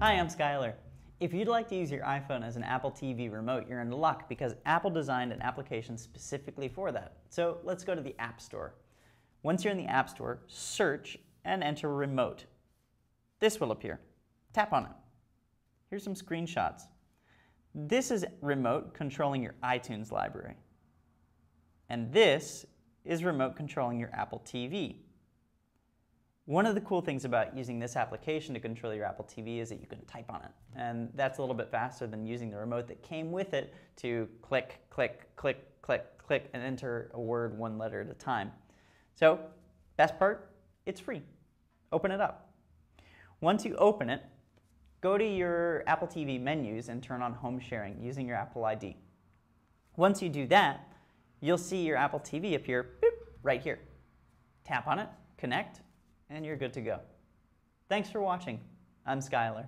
Hi, I'm Skylar. If you'd like to use your iPhone as an Apple TV remote, you're in luck because Apple designed an application specifically for that. So let's go to the App Store. Once you're in the App Store, search and enter remote. This will appear. Tap on it. Here's some screenshots. This is remote controlling your iTunes library. And this is remote controlling your Apple TV. One of the cool things about using this application to control your Apple TV is that you can type on it. And that's a little bit faster than using the remote that came with it to click, click, click, click, click, and enter a word one letter at a time. So, best part, it's free. Open it up. Once you open it, go to your Apple TV menus and turn on home sharing using your Apple ID. Once you do that, you'll see your Apple TV appear boop, right here. Tap on it, connect, and you're good to go. Thanks for watching. I'm Skylar.